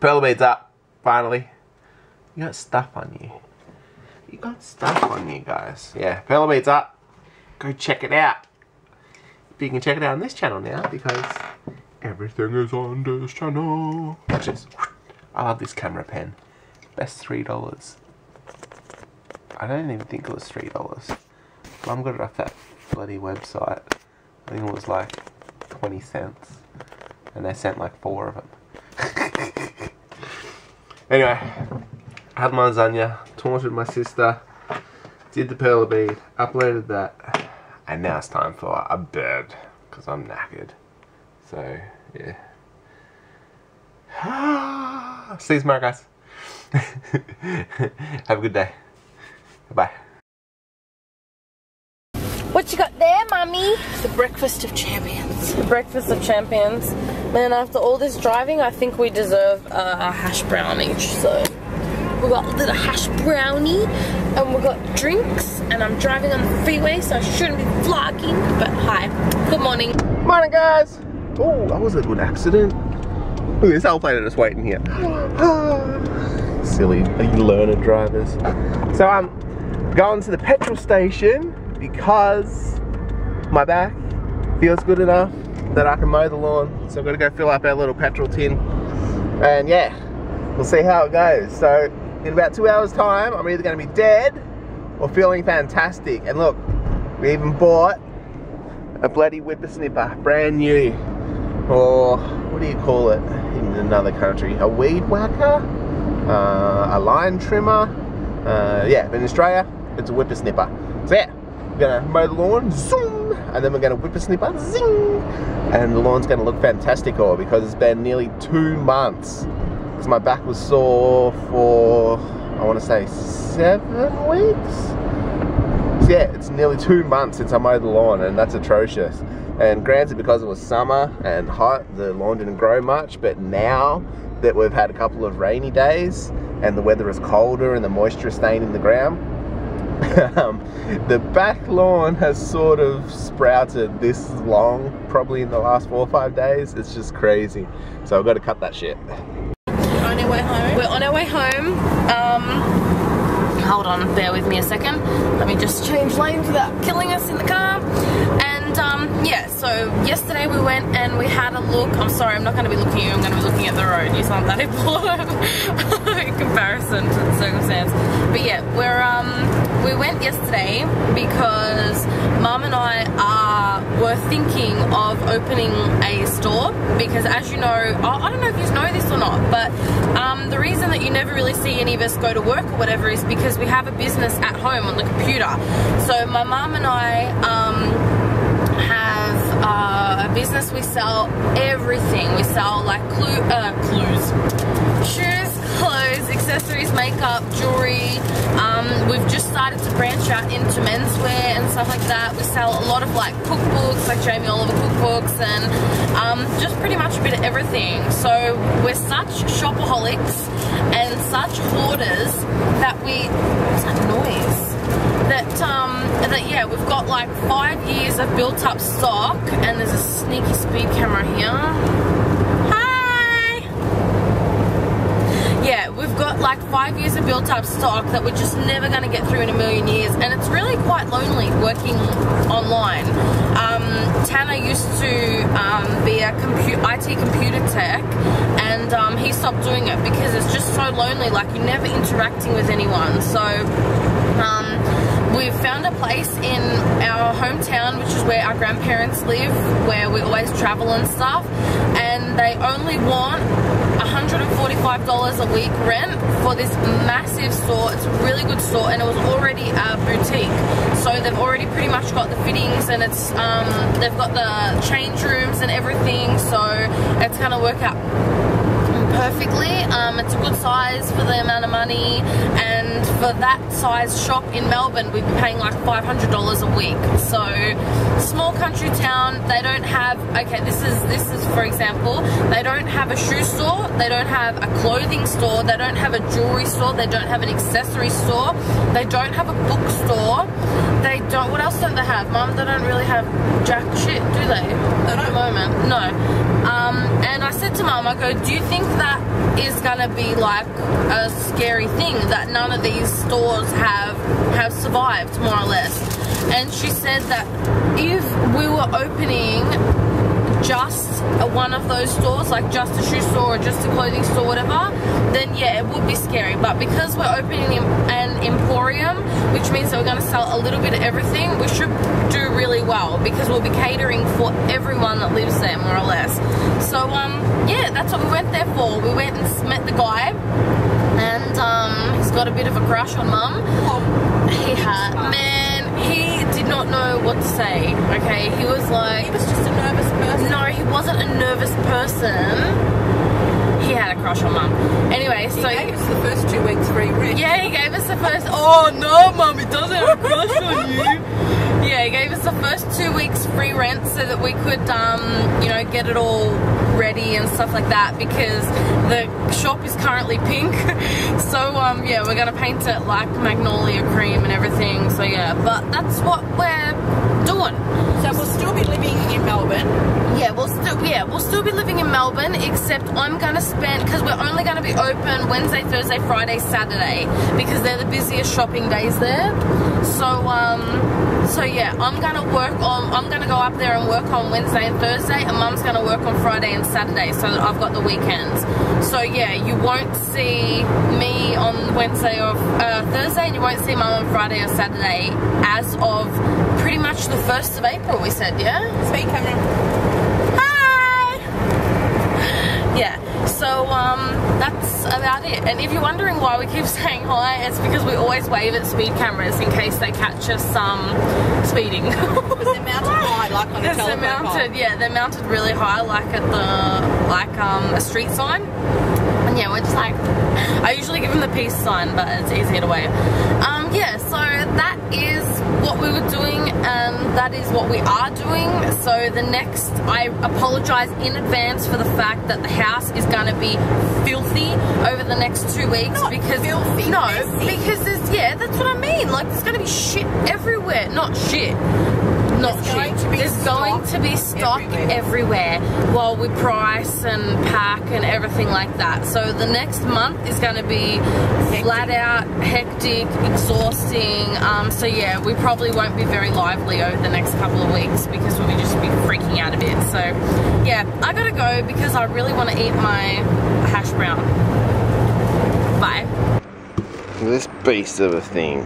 Perler beads up, finally. You got stuff on you. You got stuff on you guys. Yeah, Perler beads up. Go check it out. You can check it out on this channel now because everything is on this channel. Watch this. I love this camera pen. Best three dollars. I don't even think it was three dollars. Mum got it off that bloody website. I think it was like 20 cents. And they sent like four of them. anyway, had my lasagna, taunted my sister, did the perler bead, uploaded that, and now it's time for a bed because I'm knackered. So, yeah. See you tomorrow, guys. Have a good day. Bye. What you got? The breakfast of champions. The breakfast of champions. Man, after all this driving, I think we deserve uh, a hash brown each. So we got a little hash brownie, and we got drinks. And I'm driving on the freeway, so I shouldn't be vlogging. But hi, good morning. Morning, guys. Oh, that was a good accident. Look at this whole planet just waiting here. Silly you learner drivers. So I'm going to the petrol station because my back feels good enough that I can mow the lawn. So got to go fill up our little petrol tin. And yeah, we'll see how it goes. So in about two hours time, I'm either going to be dead or feeling fantastic. And look, we even bought a bloody whippersnipper, brand new. Or what do you call it in another country? A weed whacker? Uh, a line trimmer? Uh, yeah, in Australia, it's a whippersnipper. So yeah, we're gonna mow the lawn, zoom, and then we're gonna whippersnipper, zing, and the lawn's gonna look fantastic all because it's been nearly two months. Because my back was sore for, I wanna say seven weeks? So yeah, it's nearly two months since I mowed the lawn and that's atrocious. And granted, because it was summer and hot, the lawn didn't grow much, but now that we've had a couple of rainy days and the weather is colder and the moisture is staying in the ground, um, the back lawn has sort of sprouted this long, probably in the last four or five days. It's just crazy. So I've got to cut that shit. on our way home. We're on our way home. Um, hold on, bear with me a second. Let me just change lanes without killing us in the car. And um, yeah, so yesterday we went and we had a look. I'm sorry, I'm not going to be looking at you. I'm going to be looking at the road. You aren't that important in comparison to the circumstance. But yeah, we're um, we went yesterday because Mum and I are were thinking of opening a store because as you know, I don't know if you know this or not, but um, the reason that you never really see any of us go to work or whatever is because we have a business at home on the computer. So my mum and I um, uh, business. We sell everything. We sell like clue, uh, clues, shoes, clothes, accessories, makeup, jewelry. Um, we've just started to branch out into menswear and stuff like that. We sell a lot of like cookbooks, like Jamie Oliver cookbooks, and um, just pretty much a bit of everything. So we're such shopaholics and such hoarders that we. What's that noise? That um that yeah we've got like five years of built up stock and there's a sneaky speed camera here. Hi! Yeah we've got like five years of built up stock that we're just never to get through in a million years and it's really quite lonely working online. Um, Tanner used to um, be a compu IT computer tech and um, he stopped doing it because it's just so lonely like you're never interacting with anyone. So um, we've found a place in our hometown, which is where our grandparents live, where we always travel and stuff, and they only want $145 a week rent for this massive store. It's a really good store, and it was already a boutique. So they've already pretty much got the fittings, and it's um, they've got the change rooms and everything. So it's gonna work out perfectly. Um, it's a good size for the amount of money, and for that size shop in Melbourne, we'd be paying like $500 a week. So, small country town, they don't have, okay, this is, this is for example, they don't have a shoe store, they don't have a clothing store, they don't have a jewelry store, they don't have an accessory store, they don't have a bookstore, they don't, what else don't they have? Mum, they don't really have jack shit, do they? At the moment. No, Um, and I said to mum, I go, do you think that is gonna be like a scary thing that none of these stores have have survived more or less? And she said that if we were opening just one of those stores, like just a shoe store or just a clothing store, whatever, then yeah, it would be scary. But because we're opening an emporium, which means that we're going to sell a little bit of everything, we should do really well because we'll be catering for everyone that lives there, more or less. So, um, yeah, that's what we went there for. We went and met the guy, and um, he's got a bit of a crush on mum. He had, man, he did not know what to say. Okay, he was like, He was just a nervous person. no, he wasn't a nervous person. He had a crush on mum. Anyway, so He gave us the first two weeks free rent. yeah, he gave us the first. Oh no, mum, it doesn't have a crush on you. Yeah, he gave us the first two weeks free rent so that we could, um, you know, get it all ready and stuff like that because the shop is currently pink. so um, yeah, we're gonna paint it like magnolia cream and everything. So yeah, but that's what we're doing. So we'll still be living in Melbourne. Yeah, we'll still yeah we'll still be living in Melbourne, except I'm gonna spend because we're only gonna be open Wednesday, Thursday, Friday, Saturday because they're the busiest shopping days there. So um so yeah, I'm gonna work on I'm gonna go up there and work on Wednesday and Thursday, and Mum's gonna work on Friday and Saturday, so that I've got the weekends. So yeah, you won't see me on Wednesday or uh, Thursday, and you won't see Mum on Friday or Saturday as of pretty much the first of April. We said yeah. Camera. Hi! Yeah, so um, that's about it. And if you're wondering why we keep saying hi, it's because we always wave at speed cameras in case they catch us um, speeding. Because they're mounted high, like on a Because they're telephone mounted, yeah, they're mounted really high, like at the like um, a street sign. Yeah, we're just like, I usually give him the peace sign, but it's easier to wave. Um, yeah, so that is what we were doing, and that is what we are doing. So the next, I apologize in advance for the fact that the house is going to be filthy over the next two weeks Not because filthy, no, messy. because there's yeah, that's what I mean. Like there's going to be shit everywhere, not shit. Not There's shit. going to be There's going stock to be stock everywhere. everywhere while we price and pack and everything like that. So the next month is going to be flat out hectic, exhausting. Um, so yeah, we probably won't be very lively over the next couple of weeks because we'll be just be freaking out a bit. So yeah, I gotta go because I really want to eat my hash brown. Bye. This beast of a thing.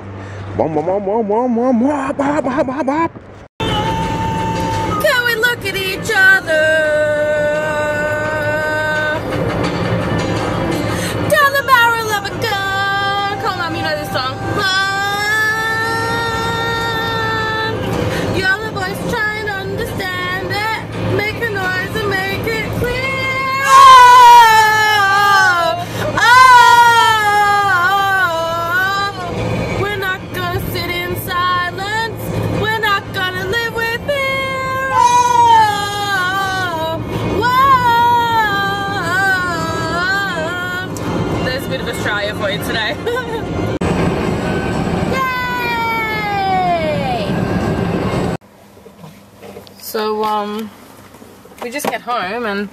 We just get home and,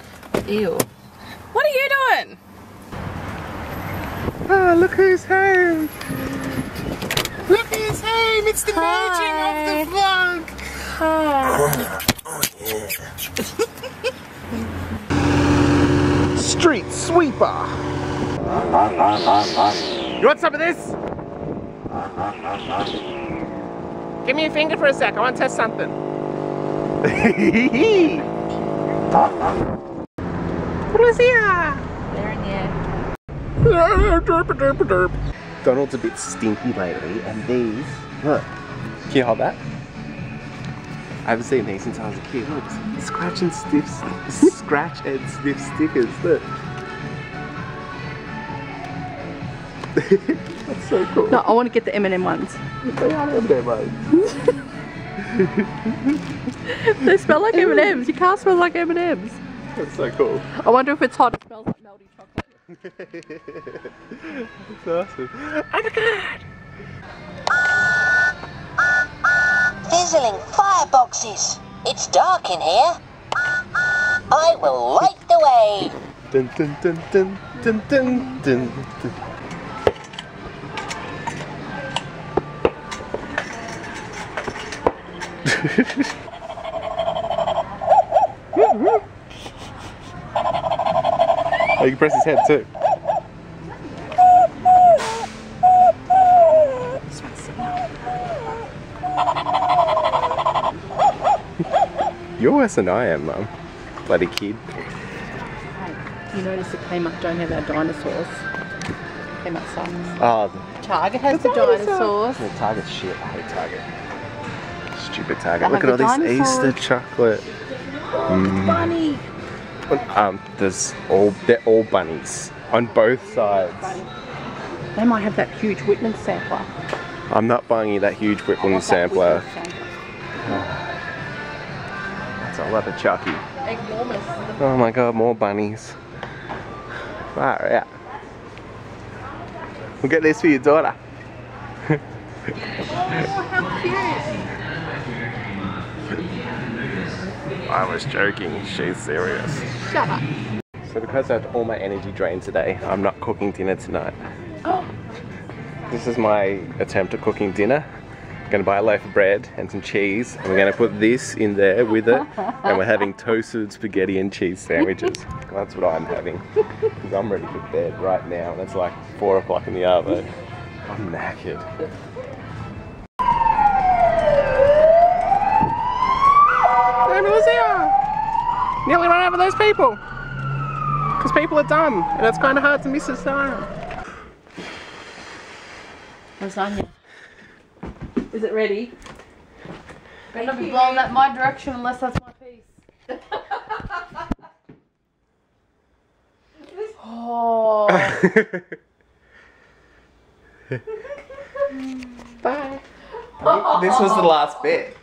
ew. What are you doing? Oh, look who's home. Look who's home. It's the merging of the vlog. Hi. Street sweeper. You want some of this? Give me a finger for a sec. I want to test something. Lucia. There and there. Derp, derp, derp. Donald's a bit stinky lately, and these. Look. Can you hold that? I haven't seen these since I was a kid. Look, scratch and sniff, scratch and sniff stickers. Look. That's so cool. No, I want to get the M&M ones. They are M&M ones. They smell like M&Ms. You can't smell like M&Ms. That's so cool. I wonder if it's hot. It smells like melty chocolate. That's awesome. Oh my god! Fizzling fireboxes. It's dark in here. I will light the way. Dun, dun, dun, dun, dun, dun, dun, oh, you can press his head too. You're worse than I am, Mum. Bloody kid. You notice that Kmart don't have our dinosaurs. Kmart sucks. Oh, Target has the, dinosaur. dinosaurs. the Target's shit. I hate Target. Stupid Target. They Look at all the this Easter chocolate. Bunny. Um, there's all they're all bunnies on both sides. They might have that huge Whitman sampler. I'm not buying you that huge Whitman sampler. Whitman sampler? That's a lot of Chucky. Enormous. Oh my god, more bunnies. Far out. We'll get this for your daughter. Oh, how cute. I was joking, she's serious. Shut up. So because I had all my energy drained today, I'm not cooking dinner tonight. Oh, This is my attempt at cooking dinner. I'm gonna buy a loaf of bread and some cheese, and we're gonna put this in there with it, and we're having toasted spaghetti and cheese sandwiches. That's what I'm having, because I'm ready for bed right now, and it's like four o'clock in the afternoon. I'm knackered. Ambulance here! Nearly run over those people! Because people are dumb, and it's kind of hard to miss a siren. lasagna. Is it ready? Better not be blowing that my direction unless that's my piece. oh. Bye. this was the last bit.